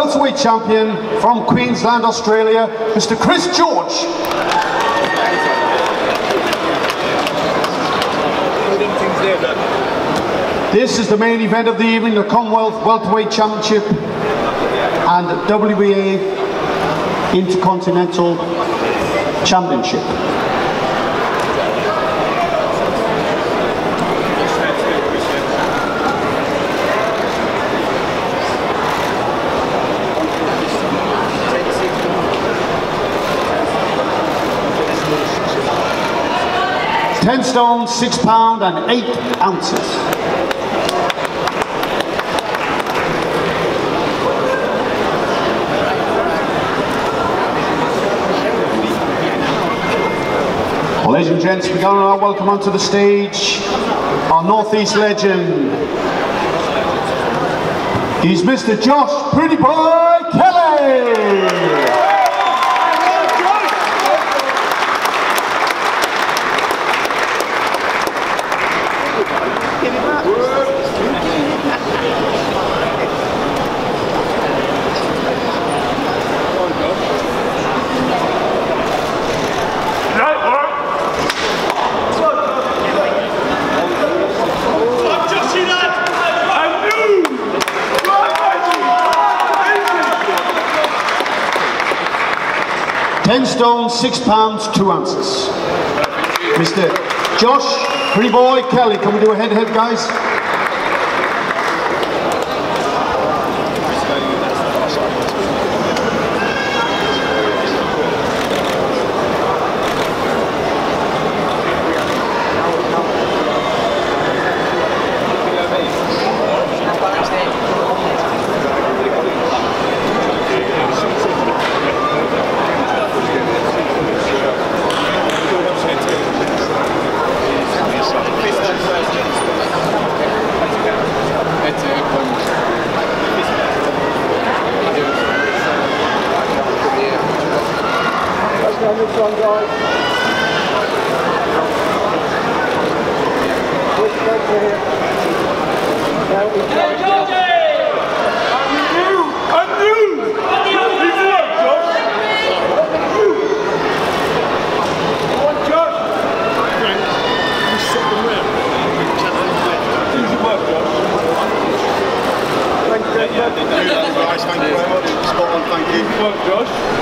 welterweight champion from Queensland, Australia, Mr. Kris George. This is the main event of the evening, the Commonwealth Welterweight Championship and WBA Intercontinental Championship. Ten stone, six pound and eight ounces. Ladies and gents, we're going to welcome onto the stage our Northeast legend. He's Mr. Josh Pretty Boy Kelly! Ten stone, six pounds, two ounces. Mr. Josh, pretty boy, Kelly, can we do a head-to-head, -head, guys? On guys. Push back to here. Now we go. Thank you very much. Spot on, thank you. Josh.